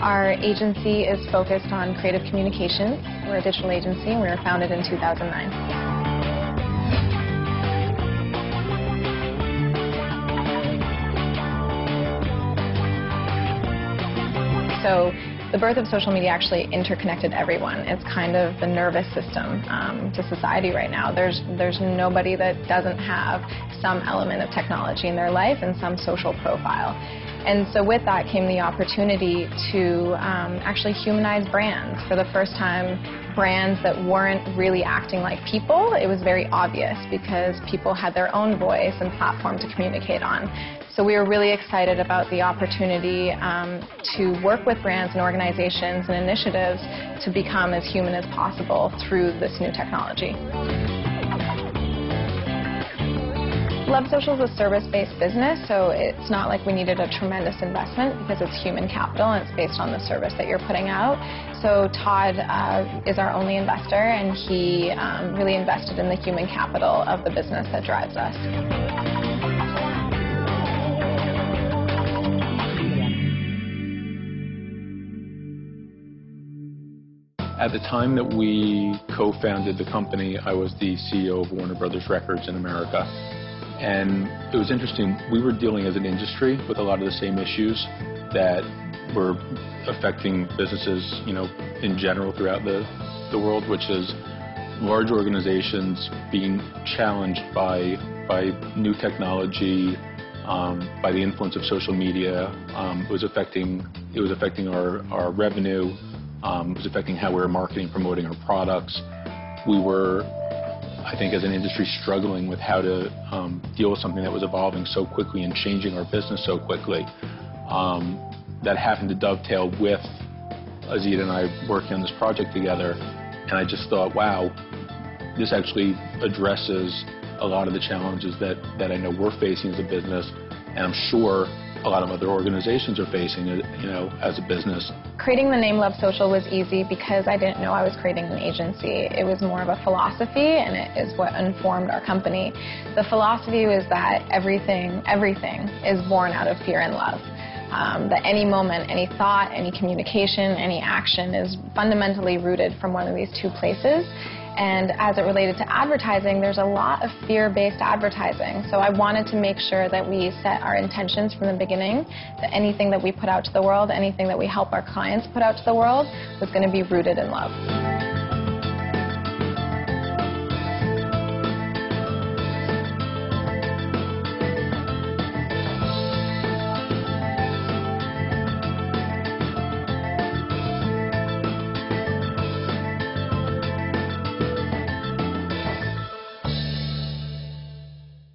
Our agency is focused on creative communications. We're a digital agency and we were founded in 2009. So the birth of social media actually interconnected everyone. It's kind of the nervous system um, to society right now. There's, there's nobody that doesn't have some element of technology in their life and some social profile. And so with that came the opportunity to um, actually humanize brands. For the first time, brands that weren't really acting like people, it was very obvious because people had their own voice and platform to communicate on. So we are really excited about the opportunity um, to work with brands and organizations and initiatives to become as human as possible through this new technology. Love Social is a service-based business, so it's not like we needed a tremendous investment because it's human capital and it's based on the service that you're putting out. So Todd uh, is our only investor and he um, really invested in the human capital of the business that drives us. At the time that we co-founded the company, I was the CEO of Warner Brothers Records in America. And it was interesting, we were dealing as an industry with a lot of the same issues that were affecting businesses, you know, in general throughout the, the world, which is large organizations being challenged by, by new technology, um, by the influence of social media. Um, it was affecting, it was affecting our, our revenue. Um, it was affecting how we were marketing, promoting our products. We were, I think, as an industry, struggling with how to um, deal with something that was evolving so quickly and changing our business so quickly. Um, that happened to dovetail with Azita and I working on this project together, and I just thought, wow, this actually addresses a lot of the challenges that, that I know we're facing as a business, and I'm sure a lot of other organizations are facing it, you know, as a business. Creating the name Love Social was easy because I didn't know I was creating an agency. It was more of a philosophy and it is what informed our company. The philosophy was that everything, everything is born out of fear and love. Um, that any moment, any thought, any communication, any action is fundamentally rooted from one of these two places. And as it related to advertising, there's a lot of fear-based advertising. So I wanted to make sure that we set our intentions from the beginning, that anything that we put out to the world, anything that we help our clients put out to the world, was going to be rooted in love.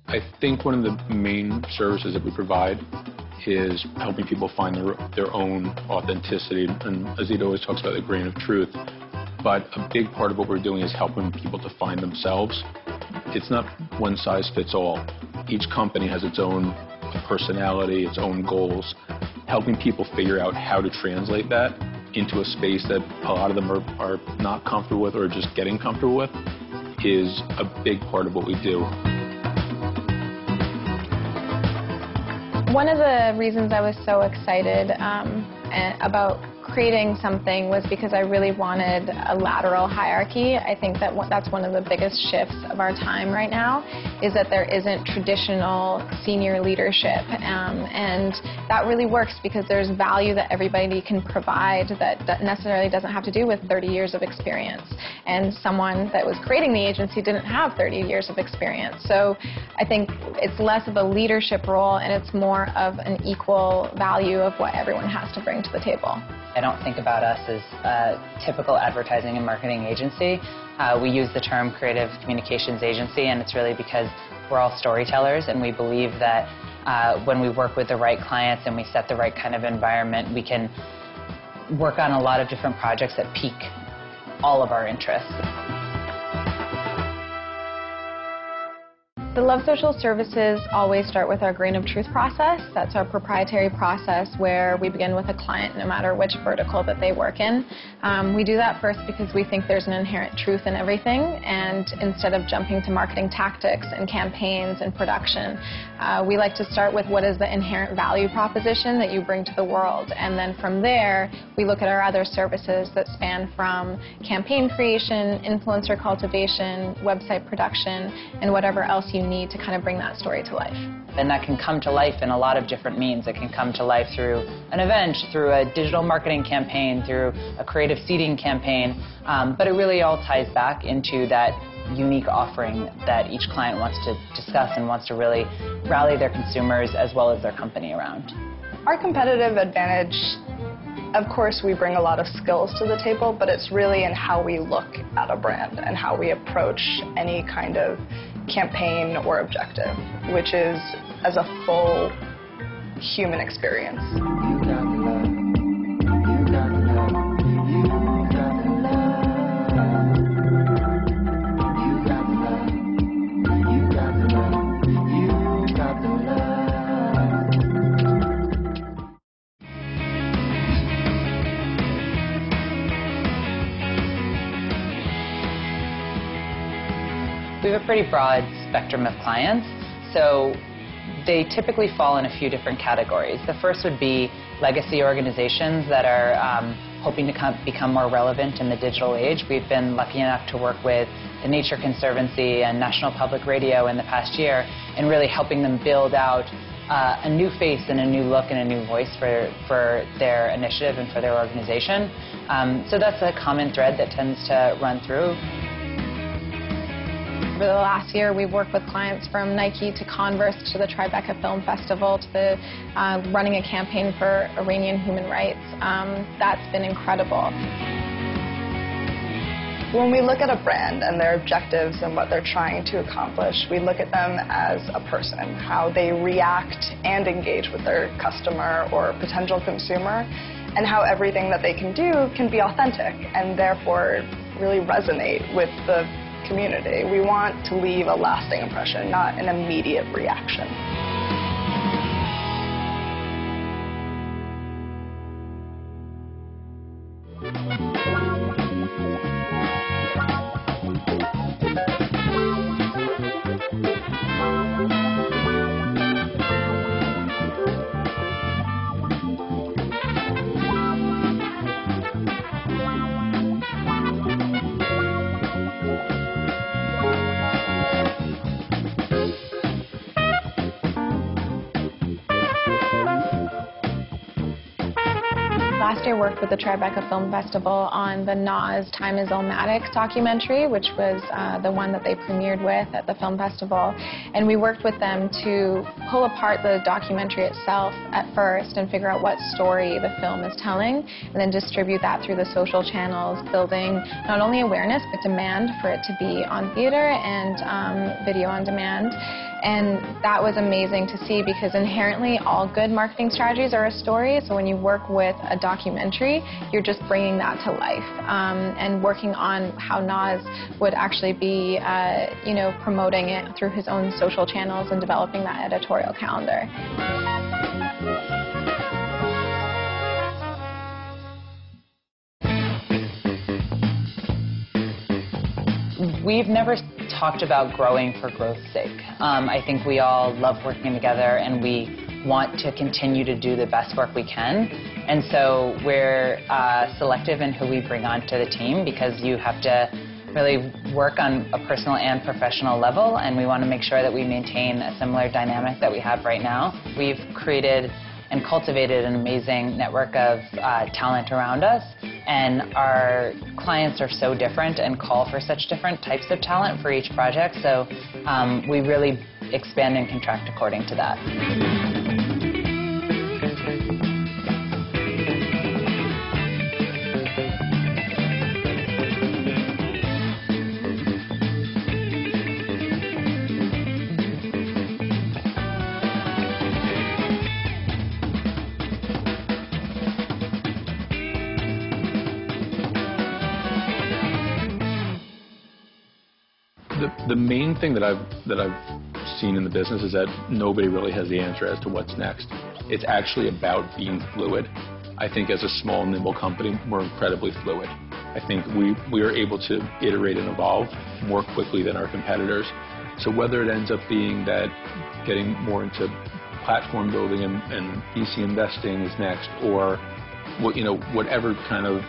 I think one of the main services that we provide is helping people find their, their own authenticity. And Azita always talks about the grain of truth. But a big part of what we're doing is helping people to find themselves. It's not one size fits all. Each company has its own personality, its own goals. Helping people figure out how to translate that into a space that a lot of them are, are not comfortable with or just getting comfortable with is a big part of what we do. One of the reasons I was so excited um, about creating something was because I really wanted a lateral hierarchy. I think that that's one of the biggest shifts of our time right now is that there isn't traditional senior leadership. Um, and that really works because there's value that everybody can provide that, that necessarily doesn't have to do with 30 years of experience. And someone that was creating the agency didn't have 30 years of experience. So I think it's less of a leadership role and it's more of an equal value of what everyone has to bring to the table. I don't think about us as a typical advertising and marketing agency. Uh, we use the term creative communications agency, and it's really because we're all storytellers, and we believe that uh, when we work with the right clients and we set the right kind of environment, we can work on a lot of different projects that pique all of our interests. The Love Social services always start with our Grain of Truth process. That's our proprietary process where we begin with a client no matter which vertical that they work in. Um, we do that first because we think there's an inherent truth in everything and instead of jumping to marketing tactics and campaigns and production, uh, we like to start with what is the inherent value proposition that you bring to the world and then from there we look at our other services that span from campaign creation, influencer cultivation, website production, and whatever else you need to kind of bring that story to life. And that can come to life in a lot of different means. It can come to life through an event, through a digital marketing campaign, through a creative seeding campaign, um, but it really all ties back into that unique offering that each client wants to discuss and wants to really rally their consumers as well as their company around. Our competitive advantage of course, we bring a lot of skills to the table, but it's really in how we look at a brand and how we approach any kind of campaign or objective, which is as a full human experience. Pretty broad spectrum of clients, so they typically fall in a few different categories. The first would be legacy organizations that are um, hoping to come, become more relevant in the digital age. We've been lucky enough to work with the Nature Conservancy and National Public Radio in the past year and really helping them build out uh, a new face and a new look and a new voice for, for their initiative and for their organization. Um, so that's a common thread that tends to run through. Over the last year, we've worked with clients from Nike to Converse to the Tribeca Film Festival to the, uh, running a campaign for Iranian human rights. Um, that's been incredible. When we look at a brand and their objectives and what they're trying to accomplish, we look at them as a person, how they react and engage with their customer or potential consumer, and how everything that they can do can be authentic and therefore really resonate with the community. We want to leave a lasting impression, not an immediate reaction. Year worked with the Tribeca Film Festival on the Nas Time is Illmatic documentary, which was uh, the one that they premiered with at the film festival. And we worked with them to pull apart the documentary itself at first and figure out what story the film is telling, and then distribute that through the social channels, building not only awareness, but demand for it to be on theater and um, video on demand. And that was amazing to see because inherently all good marketing strategies are a story. So when you work with a documentary, you're just bringing that to life um, and working on how Nas would actually be, uh, you know, promoting it through his own social channels and developing that editorial calendar. We've never talked about growing for growth's sake. Um, I think we all love working together and we want to continue to do the best work we can. And so we're uh, selective in who we bring onto the team because you have to really work on a personal and professional level and we want to make sure that we maintain a similar dynamic that we have right now. We've created and cultivated an amazing network of uh, talent around us. And our clients are so different and call for such different types of talent for each project. So um, we really expand and contract according to that. The, the main thing that I've that I've seen in the business is that nobody really has the answer as to what's next. It's actually about being fluid. I think as a small, nimble company, we're incredibly fluid. I think we, we are able to iterate and evolve more quickly than our competitors. So whether it ends up being that getting more into platform building and, and VC investing is next, or what, you know, whatever kind of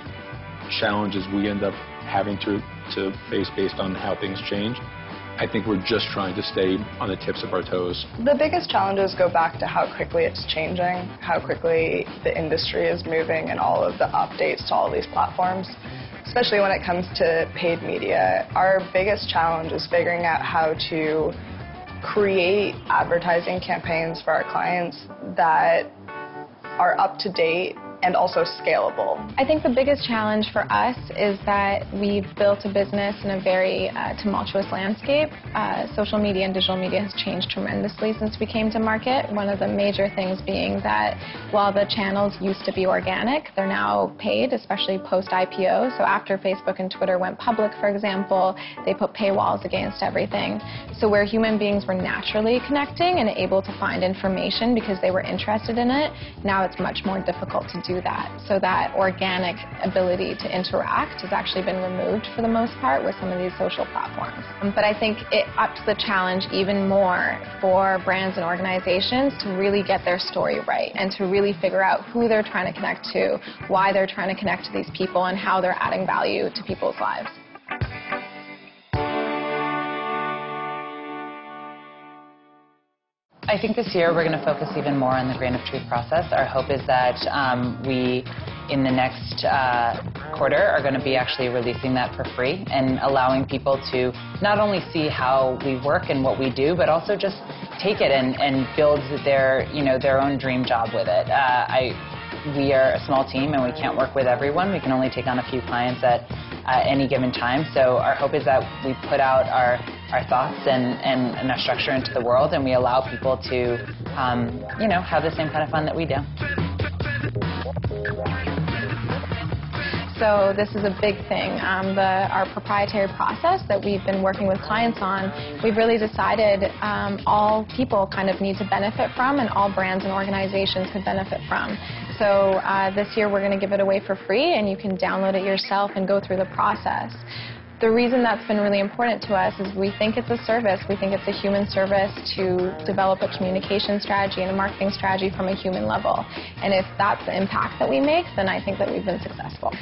challenges we end up having to, to face based on how things change, I think we're just trying to stay on the tips of our toes. The biggest challenges go back to how quickly it's changing, how quickly the industry is moving, and all of the updates to all these platforms. Especially when it comes to paid media, our biggest challenge is figuring out how to create advertising campaigns for our clients that are up to date and also scalable. I think the biggest challenge for us is that we've built a business in a very uh, tumultuous landscape. Uh, social media and digital media has changed tremendously since we came to market. One of the major things being that while the channels used to be organic, they're now paid, especially post-IPO. So after Facebook and Twitter went public, for example, they put paywalls against everything. So where human beings were naturally connecting and able to find information because they were interested in it, now it's much more difficult to do do that. So that organic ability to interact has actually been removed for the most part with some of these social platforms. Um, but I think it ups the challenge even more for brands and organizations to really get their story right and to really figure out who they're trying to connect to, why they're trying to connect to these people, and how they're adding value to people's lives. I think this year we're going to focus even more on the grain of truth process. Our hope is that um, we, in the next uh, quarter, are going to be actually releasing that for free and allowing people to not only see how we work and what we do, but also just take it and, and build their, you know, their own dream job with it. Uh, I, we are a small team and we can't work with everyone. We can only take on a few clients at at any given time. So our hope is that we put out our, our thoughts and, and, and our structure into the world and we allow people to, um, you know, have the same kind of fun that we do. So this is a big thing. Um, the, our proprietary process that we've been working with clients on, we've really decided um, all people kind of need to benefit from and all brands and organizations could benefit from. So uh, this year we're going to give it away for free and you can download it yourself and go through the process. The reason that's been really important to us is we think it's a service. We think it's a human service to develop a communication strategy and a marketing strategy from a human level. And if that's the impact that we make, then I think that we've been successful.